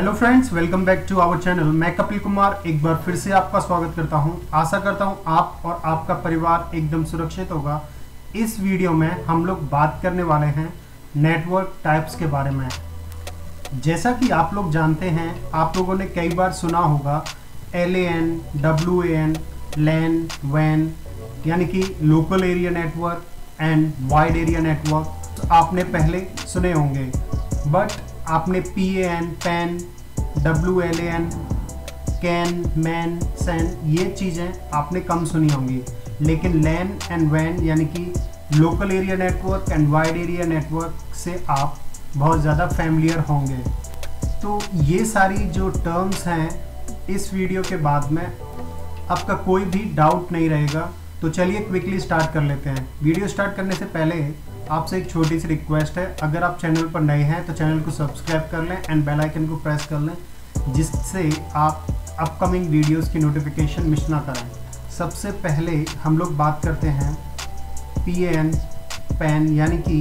Hello friends welcome back to our channel मैं कपिल कुमार एक बार फिर से आपका स्वागत करता हूँ। आशा करता हूँ आप और आपका परिवार एकदम सुरक्षित होगा। इस वीडियो में हम लोग बात करने वाले हैं नेटवर्क टाइप्स के बारे में। जैसा कि आप लोग जानते हैं, आप लोगों ने कई बार सुना होगा L A N W A N LAN यानी कि local area network and wide area network आपने पहले सुने होंगे बट आपने P A N PAN W L A N CAN MAN SAN ये चीज़ें आपने कम सुनी होंगी। लेकिन लैन एंड वैन यानी कि local area network and wide area network से आप बहुत ज़्यादा फैमिलियर होंगे। तो ये सारी जो टर्म्स हैं, इस वीडियो के बाद में आपका कोई भी डाउट नहीं रहेगा। तो चलिए क्विकली स्टार्ट कर लेते हैं। वीडियो स्टार्ट करने से पहले आपसे एक छोटी सी रिक्वेस्ट है। अगर आप चैनल पर नए हैं तो चैनल को सब्सक्राइब कर लें एंड बेल आइकन को प्रेस कर लें। जिससे आप अपकमिंग वीडियोस की नोटिफिकेशन मिस ना करें। सबसे पहले हम लोग बात करते हैं पी एन पैन यानी कि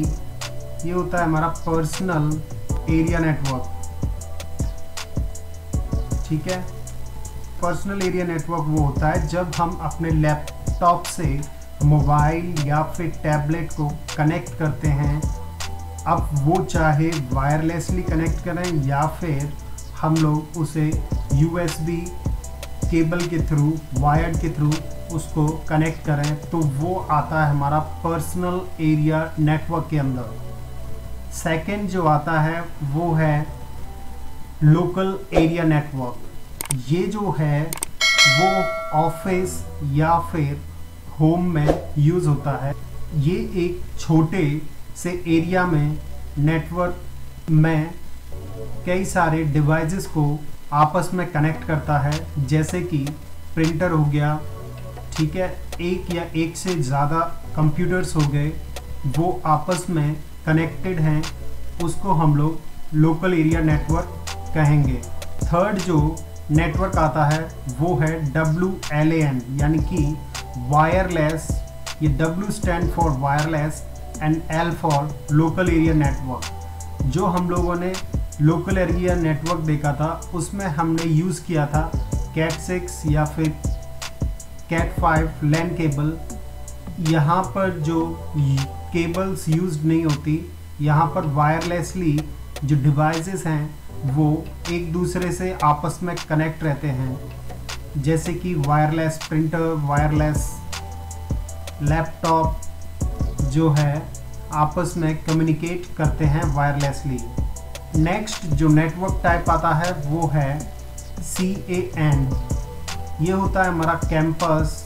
ये होता है हमारा पर्सनल एरिया नेटवर्क ठीक है? पर्सनल एरिया नेटवर्क वो होता है जब हम अपने लैपटॉप से मोबाइल या फिर टैबलेट को कनेक्ट करते हैं। अब वो चाहे वायरलेसली कनेक्ट करें या फिर हम लोग उसे यूएसबी केबल के थ्रू वायर के थ्रू उसको कनेक्ट करें तो वो आता है हमारा पर्सनल एरिया नेटवर्क के अंदर। सेकंड जो आता है, वो है लोकल एरिया नेटवर्क ये जो है, वो ऑफ़िस या फिर होम में यूज़ होता है। ये एक छोटे से एरिया में नेटवर्क में कई सारे डिवाइसेस को आपस में कनेक्ट करता है, जैसे कि प्रिंटर हो गया, ठीक है, एक या एक से ज़्यादा कंप्यूटर्स हो गए, वो आपस में कनेक्टेड हैं, उसको हम लोग लोकल एरिया नेटवर्क कहेंगे। थर्ड जो नेटवर्क आता है, वो है डब्ल्यू एल एन यानी कि वायरलेस, ये W stand for wireless and L for local area network जो हम लोगों ने लोकल एरिया नेटवर्क देखा था, उसमें हमने यूज़ किया था कैट सिक्स या फिर कैट फाइव लैंड केबल यहाँ पर जो केबल्स यूज़ नहीं होती, यहाँ पर वायरलेसली जो डिवाइसेस हैं, वो एक दूसरे से आपस में कनेक्ट रहते हैं। जैसे कि वायरलेस प्रिंटर वायरलेस लैपटॉप जो है, आपस में कम्युनिकेट करते हैं वायरलेसली नेक्स्ट जो नेटवर्क टाइप आता है, वो है सी ए एन ये होता है हमारा कैंपस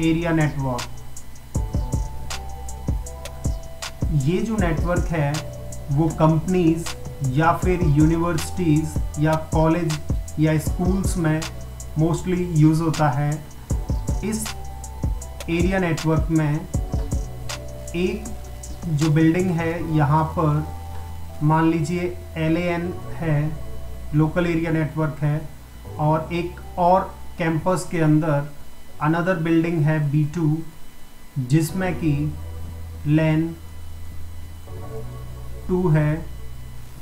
एरिया नेटवर्क ये जो नेटवर्क है, वो कंपनीज़ या फिर यूनिवर्सिटीज़ या कॉलेज या स्कूल्स में मोस्टली यूज़ होता है। इस एरिया नेटवर्क में एक जो बिल्डिंग है, यहाँ पर मान लीजिए LAN है लोकल एरिया नेटवर्क है, और एक और कैंपस के अंदर अनदर बिल्डिंग है बी टू जिसमें कि लेन टू है।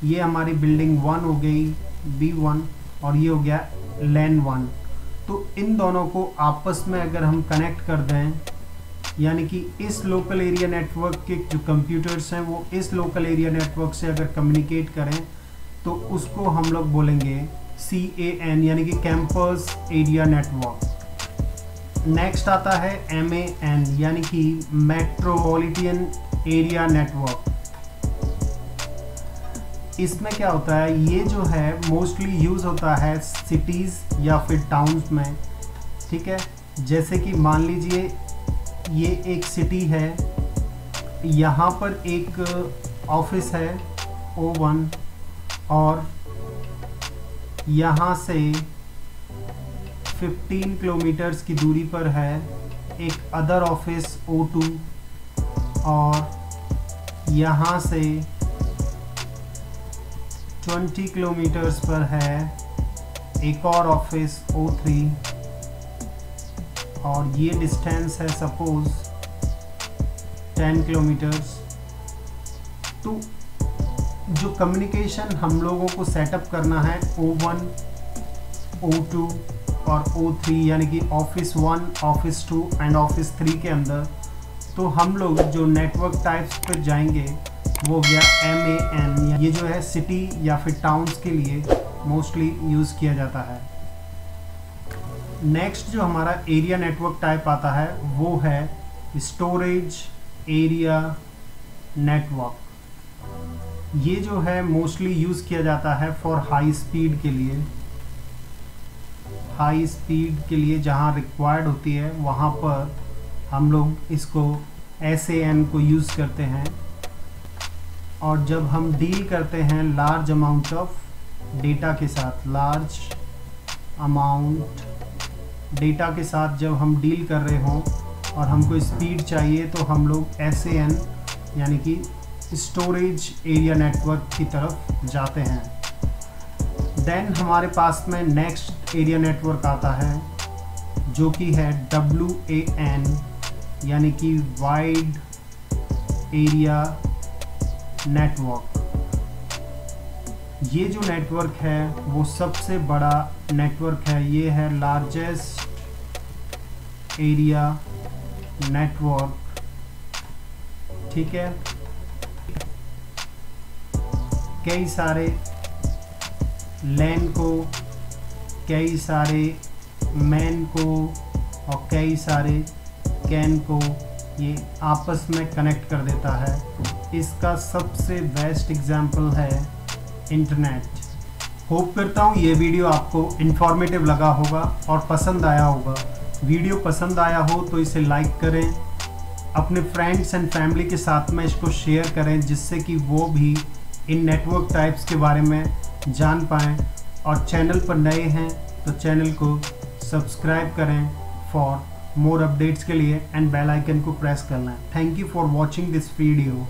ये हमारी बिल्डिंग वन हो गई बी वन और ये हो गया लैन वन तो इन दोनों को आपस में अगर हम कनेक्ट कर दें यानी कि इस लोकल एरिया नेटवर्क के जो कंप्यूटर्स हैं, वो इस लोकल एरिया नेटवर्क से अगर कम्युनिकेट करें तो उसको हम लोग बोलेंगे सी ए एन यानी कि कैंपस एरिया नेटवर्क नेक्स्ट आता है एम ए एन यानी कि मेट्रोपॉलिटन एरिया नेटवर्क इसमें क्या होता है? ये जो है मोस्टली यूज़ होता है सिटीज़ या फिर टाउन्स में, ठीक है? जैसे कि मान लीजिए ये एक सिटी है। यहाँ पर एक ऑफ़िस है ओ वन और यहाँ से 15 किलोमीटर्स की दूरी पर है एक अदर ऑफ़िस ओ टू और यहाँ से 20 किलोमीटर्स पर है एक और ऑफ़िस O3 और ये डिस्टेंस है सपोज़ 10 किलोमीटर्स तो जो कम्युनिकेशन हम लोगों को सेटअप करना है O1, O2 और O3 यानी कि office one office two and office three के अंदर तो हम लोग जो नेटवर्क टाइप्स पर जाएँगे वो गया एम ए एन ये जो है सिटी या फिर टाउन्स के लिए मोस्टली यूज़ किया जाता है। नेक्स्ट जो हमारा एरिया नेटवर्क टाइप आता है, वो है स्टोरेज एरिया नेटवर्क ये जो है मोस्टली यूज़ किया जाता है फॉर हाई स्पीड के लिए. हाई स्पीड के लिए जहाँ रिक्वायर्ड होती है, वहाँ पर हम लोग इसको एन को यूज़ करते हैं. और जब हम डील करते हैं लार्ज अमाउंट ऑफ़ डेटा के साथ लार्ज अमाउंट डेटा के साथ जब हम डील कर रहे हों और हमको स्पीड चाहिए तो हम लोग एस यानी कि स्टोरेज एरिया नेटवर्क की तरफ़ जाते हैं। देन हमारे पास में नेक्स्ट एरिया नेटवर्क आता है, जो कि है डब्ल्यू ए एन यानी कि वाइड एरिया नेटवर्क ये जो नेटवर्क है, वो सबसे बड़ा नेटवर्क है। ये है लार्जेस्ट एरिया नेटवर्क ठीक है? कई सारे लैन को, कई सारे मैन को और कई सारे कैन को ये आपस में कनेक्ट कर देता है। इसका सबसे बेस्ट एग्ज़ाम्पल है इंटरनेट होप करता हूँ ये वीडियो आपको इन्फॉर्मेटिव लगा होगा और पसंद आया होगा। वीडियो पसंद आया हो तो इसे लाइक करें। अपने फ्रेंड्स एंड फैमिली के साथ में इसको शेयर करें, जिससे कि वो भी इन नेटवर्क टाइप्स के बारे में जान पाएँ। और चैनल पर नए हैं तो चैनल को सब्सक्राइब करें फॉर मोर अपडेट्स के लिए एंड बेल आइकन को प्रेस करना। Thank you for watching this video